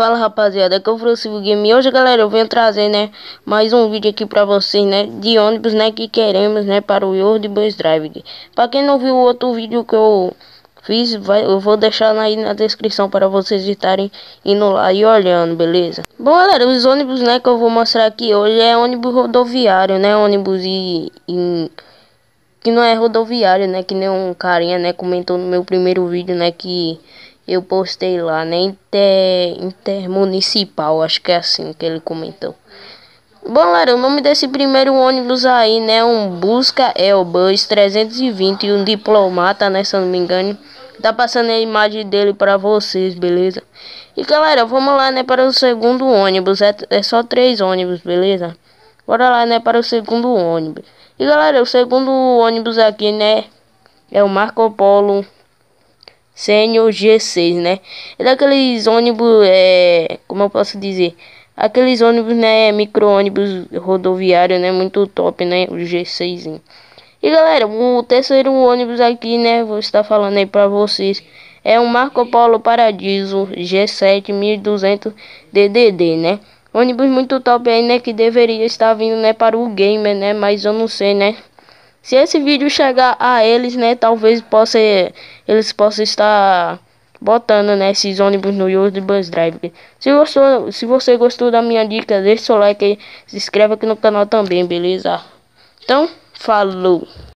Fala rapaziada, aqui é o Francisco Game e hoje galera eu venho trazer né mais um vídeo aqui pra vocês né de ônibus né que queremos né para o World Bus Drive. Pra quem não viu o outro vídeo que eu fiz, vai, eu vou deixar aí na descrição para vocês estarem indo lá e olhando, beleza? Bom galera, os ônibus né que eu vou mostrar aqui hoje é ônibus rodoviário né, ônibus e, e que não é rodoviário né, que nem um carinha né comentou no meu primeiro vídeo né que eu postei lá, né? Inter, intermunicipal, acho que é assim que ele comentou. Bom, galera, o nome desse primeiro ônibus aí, né? Um Busca Elbus 320 e um diplomata, né? Se eu não me engano. Tá passando a imagem dele para vocês, beleza? E galera, vamos lá, né? Para o segundo ônibus. É, é só três ônibus, beleza? Bora lá, né? Para o segundo ônibus. E galera, o segundo ônibus aqui, né? É o Marco Polo Senior G6, né? É daqueles ônibus, é, como eu posso dizer, aqueles ônibus, né, micro ônibus rodoviário, né, muito top, né, o G6. E galera, o terceiro ônibus aqui, né, vou estar falando aí para vocês, é um Marco Polo Paradiso G7 1200 DDD, né? Ônibus muito top aí, né, que deveria estar vindo, né, para o gamer, né, mas eu não sei, né? Se esse vídeo chegar a eles, né, talvez possa eles possam estar botando né, ônibus no YouTube Bus Drive. Se, se você gostou da minha dica, deixa seu like aí, se inscreve aqui no canal também, beleza? Então, falou!